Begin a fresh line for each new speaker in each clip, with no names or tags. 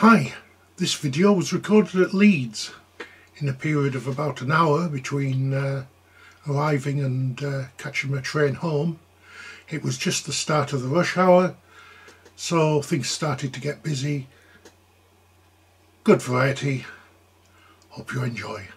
Hi, this video was recorded at Leeds in a period of about an hour between uh, arriving and uh, catching my train home. It was just the start of the rush hour so things started to get busy. Good variety. Hope you enjoy.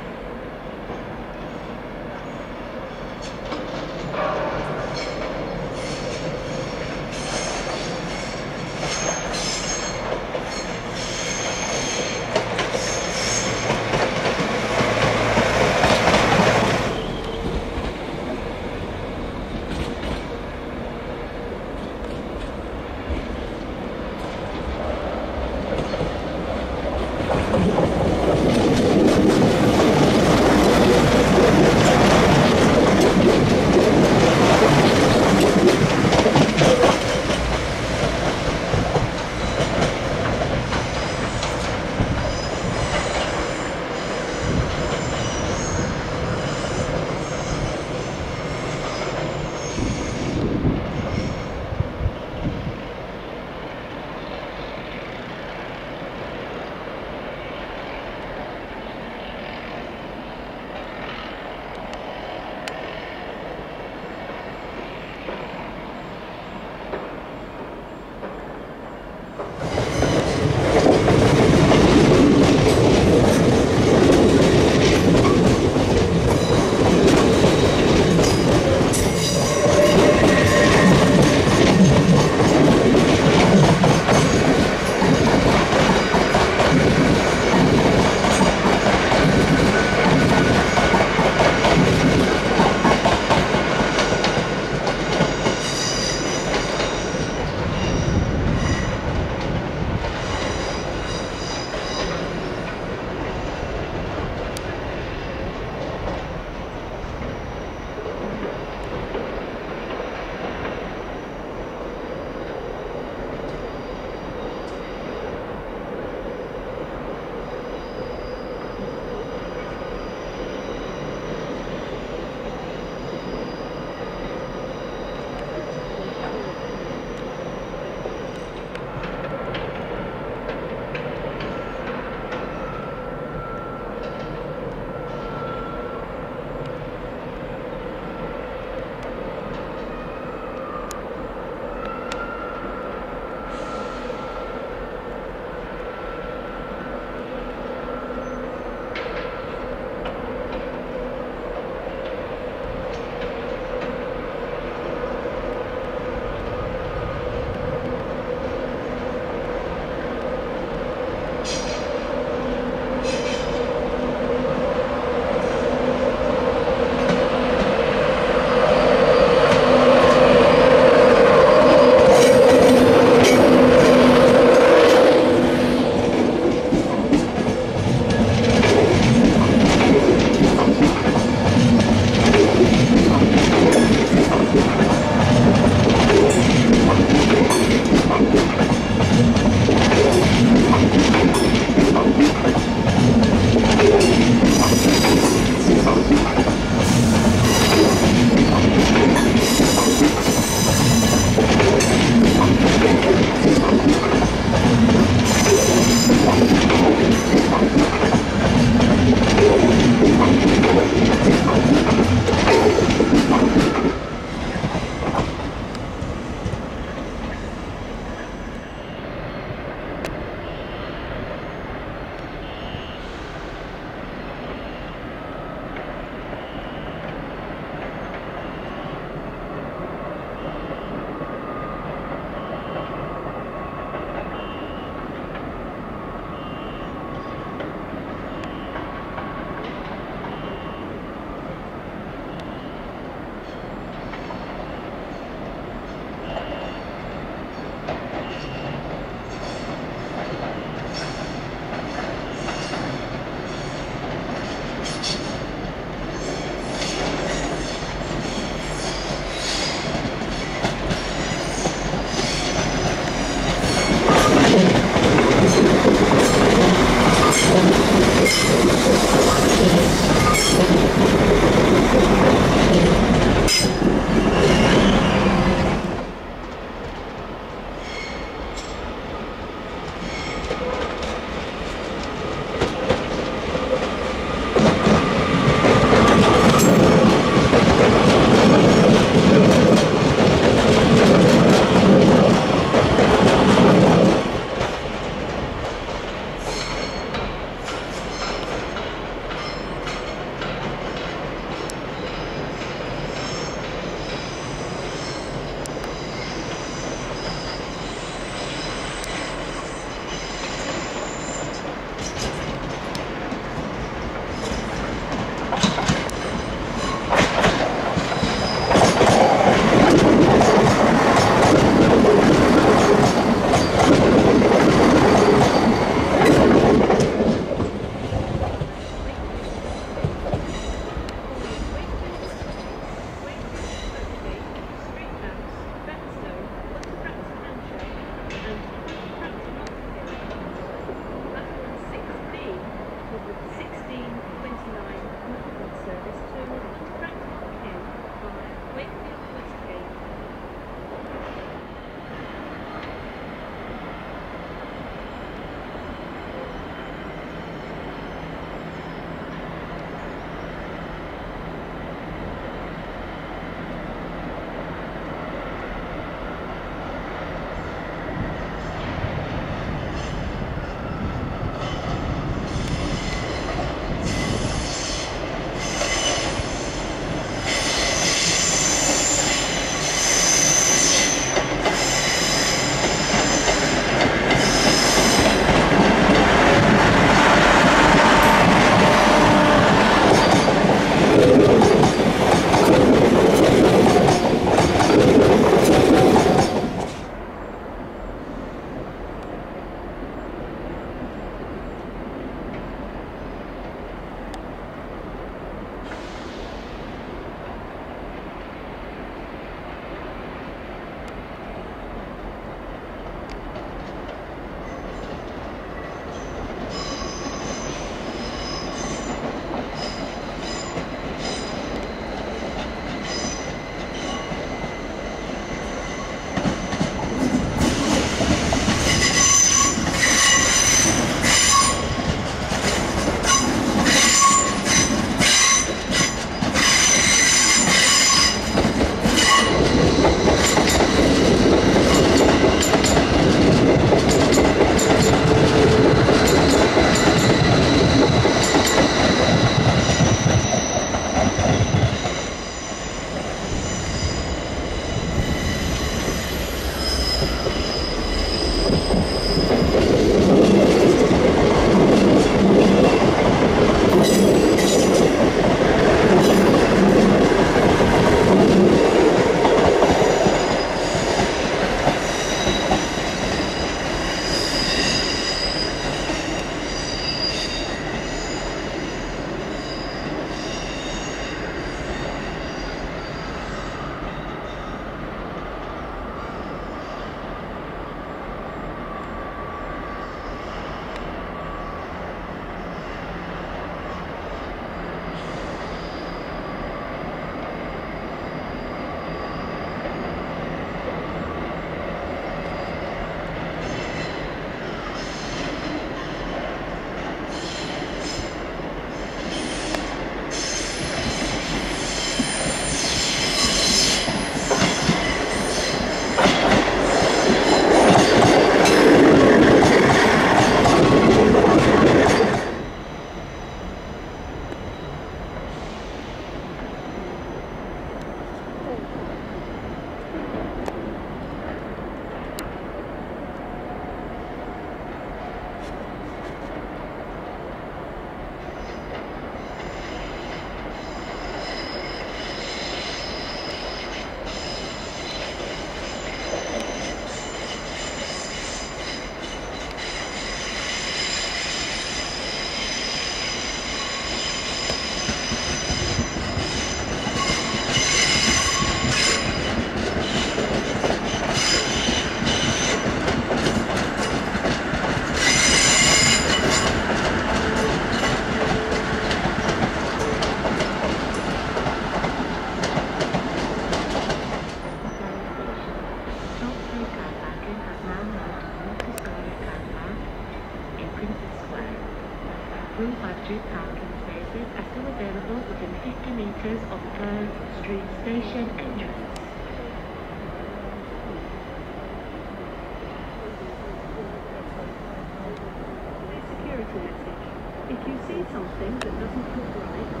Something that doesn't feel right,